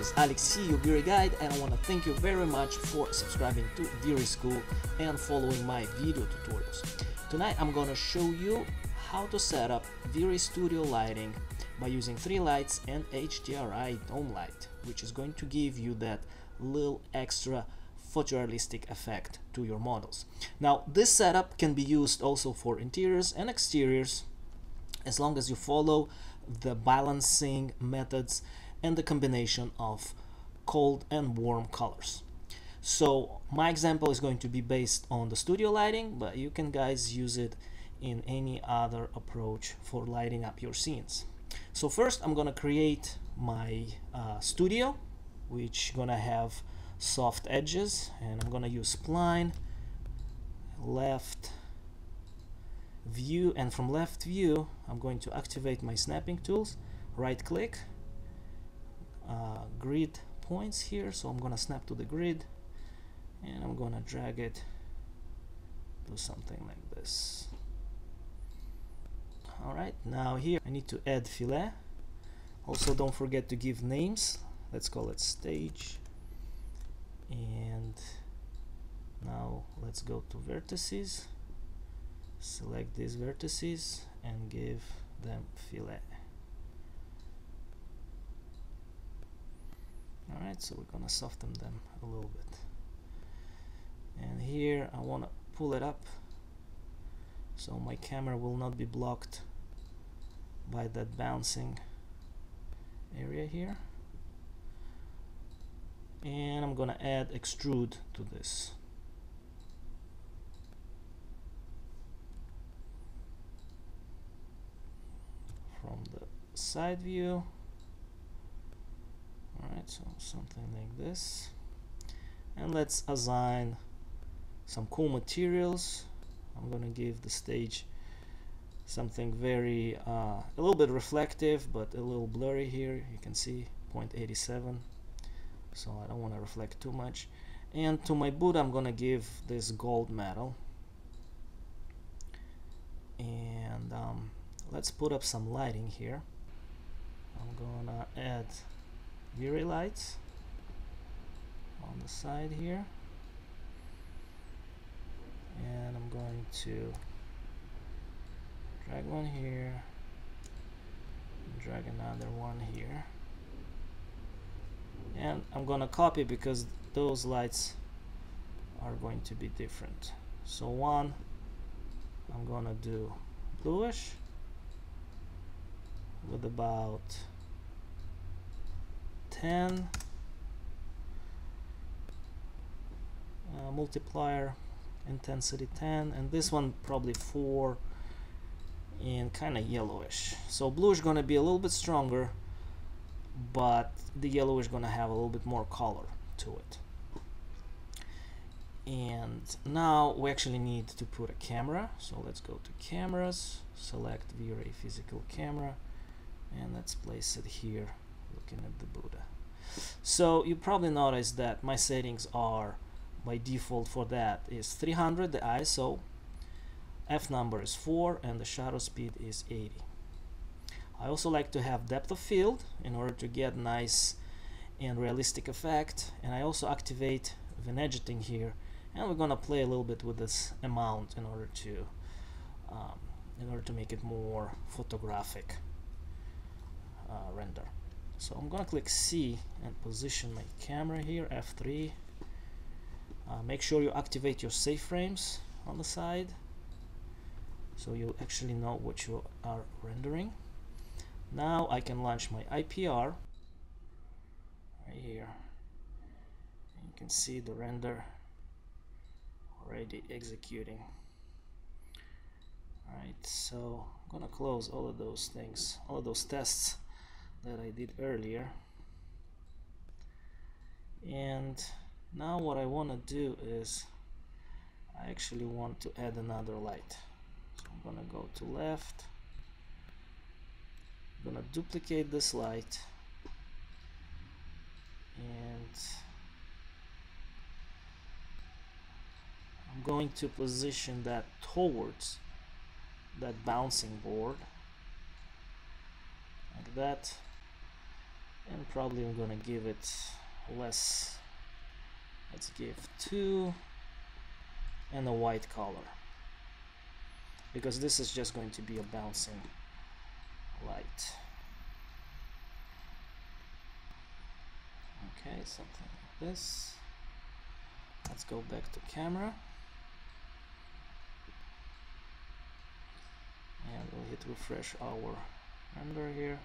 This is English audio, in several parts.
is Alexei, your V-Ray guide, and I want to thank you very much for subscribing to V-Ray School and following my video tutorials. Tonight I'm gonna show you how to set up V-Ray Studio lighting by using three lights and HDRI dome light, which is going to give you that little extra photorealistic effect to your models. Now this setup can be used also for interiors and exteriors as long as you follow the balancing methods and the combination of cold and warm colors. So my example is going to be based on the studio lighting, but you can guys use it in any other approach for lighting up your scenes. So first I'm gonna create my uh, studio, which gonna have soft edges, and I'm gonna use spline, left view, and from left view I'm going to activate my snapping tools, right click, uh, grid points here. So I'm gonna snap to the grid and I'm gonna drag it do something like this. Alright now here I need to add fillet also don't forget to give names. Let's call it stage. And now let's go to vertices. Select these vertices and give them fillet alright so we're gonna soften them a little bit. And here I want to pull it up so my camera will not be blocked by that bouncing area here. And I'm gonna add extrude to this. From the side view so something like this. And let's assign some cool materials. I'm gonna give the stage something very uh, a little bit reflective but a little blurry here. You can see 0.87 so I don't want to reflect too much. And to my boot I'm gonna give this gold metal and um, let's put up some lighting here. I'm gonna add V-Ray lights on the side here. And I'm going to drag one here drag another one here. And I'm gonna copy because those lights are going to be different. So one I'm gonna do bluish with about 10 uh, multiplier intensity 10 and this one probably 4 and kind of yellowish. So blue is going to be a little bit stronger but the yellow is going to have a little bit more color to it. And now we actually need to put a camera so let's go to cameras select V-Ray physical camera and let's place it here looking at the Buddha. So you probably noticed that my settings are by default for that is 300 the ISO f number is 4 and the shutter speed is 80 I also like to have depth of field in order to get nice and realistic effect and I also activate vignetting here and we're gonna play a little bit with this amount in order to um, in order to make it more photographic uh, render so I'm gonna click C and position my camera here F3 uh, make sure you activate your safe frames on the side so you actually know what you are rendering. Now I can launch my IPR right here. You can see the render already executing. Alright so I'm gonna close all of those things all of those tests that I did earlier. And now what I want to do is I actually want to add another light. So I'm gonna go to left. I'm gonna duplicate this light. And I'm going to position that towards that bouncing board. Like that and probably I'm gonna give it less. Let's give two and a white color. Because this is just going to be a bouncing light. Okay something like this. Let's go back to camera. And we'll hit refresh our render here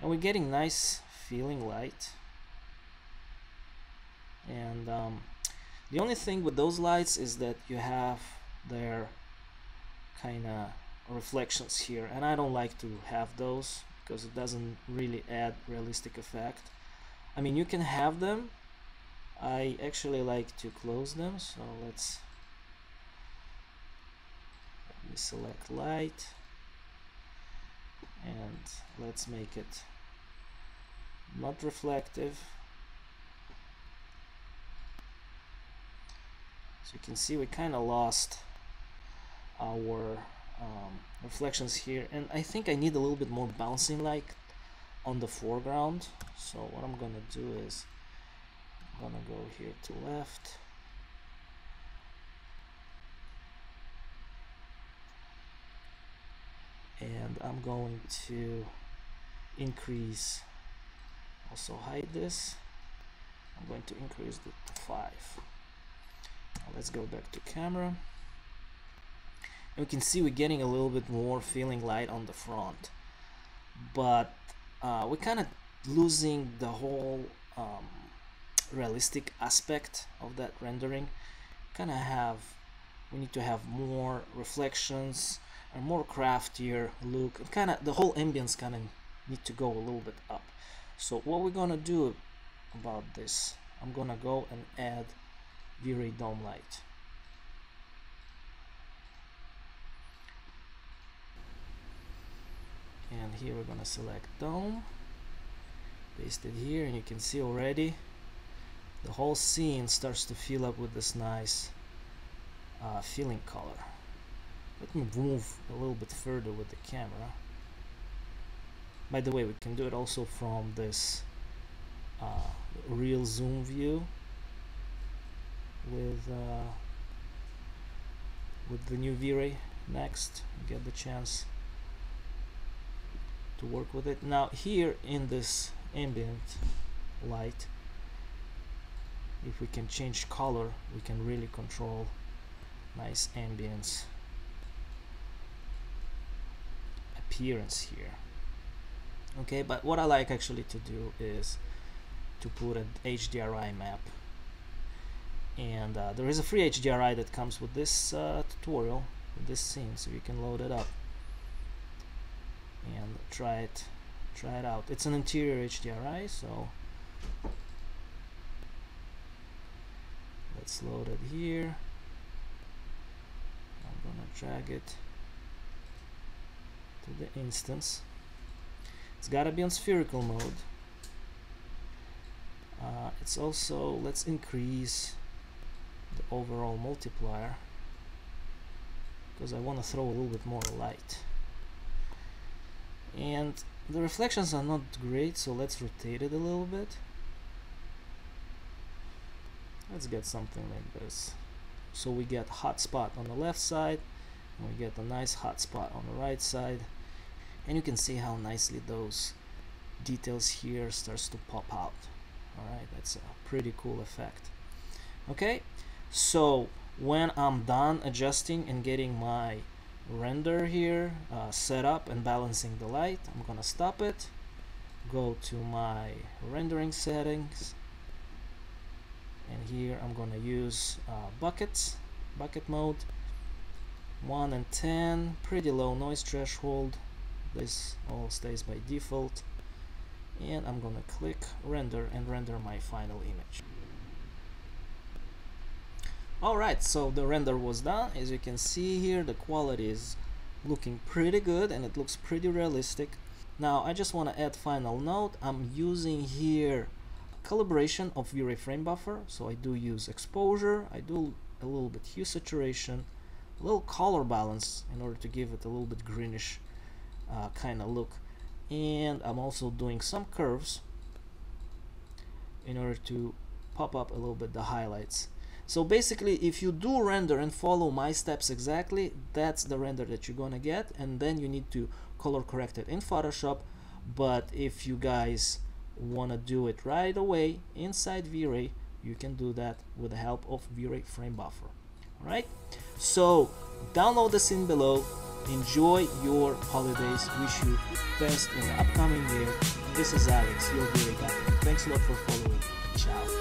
and we're getting nice feeling light. And um, the only thing with those lights is that you have their kind of reflections here. And I don't like to have those because it doesn't really add realistic effect. I mean you can have them. I actually like to close them so let's let me select light and let's make it not reflective. So you can see we kind of lost our um, reflections here. And I think I need a little bit more bouncing like on the foreground. So what I'm gonna do is I'm gonna go here to left and I'm going to increase also hide this. I'm going to increase to 5 now let's go back to camera. And we can see we're getting a little bit more feeling light on the front but uh, we're kind of losing the whole um, realistic aspect of that rendering. Kind of have we need to have more reflections a more craftier look. Kind of the whole ambience kind of need to go a little bit up. So what we're gonna do about this I'm gonna go and add V-Ray dome light. And here we're gonna select dome paste it here and you can see already the whole scene starts to fill up with this nice uh, feeling color let me move a little bit further with the camera. By the way, we can do it also from this uh, real zoom view with uh, with the new V-Ray next. Get the chance to work with it. Now here in this ambient light, if we can change color, we can really control nice ambience appearance here. Okay but what I like actually to do is to put an HDRI map. And uh, there is a free HDRI that comes with this uh, tutorial with this scene so you can load it up. And try it try it out. It's an interior HDRI so let's load it here. I'm gonna drag it to the instance. It's gotta be on spherical mode. Uh, it's also, let's increase the overall multiplier because I want to throw a little bit more light. And the reflections are not great, so let's rotate it a little bit. Let's get something like this. So we get hot spot on the left side, and we get a nice hot spot on the right side and you can see how nicely those details here starts to pop out. Alright that's a pretty cool effect. Okay so when I'm done adjusting and getting my render here uh, set up and balancing the light I'm gonna stop it go to my rendering settings and here I'm gonna use uh, buckets bucket mode. 1 and 10 pretty low noise threshold this all stays by default. And I'm gonna click render and render my final image. Alright so the render was done. As you can see here the quality is looking pretty good and it looks pretty realistic. Now I just want to add final note. I'm using here calibration of V-Ray frame buffer. So I do use exposure. I do a little bit hue saturation a little color balance in order to give it a little bit greenish uh, kind of look. And I'm also doing some curves in order to pop up a little bit the highlights. So basically if you do render and follow my steps exactly that's the render that you're gonna get and then you need to color correct it in Photoshop. But if you guys want to do it right away inside V-Ray you can do that with the help of V-Ray frame buffer. Alright? So download the scene below enjoy your holidays. Wish you best in the upcoming year. This is Alex your V-Ray guy thanks a lot for following. Ciao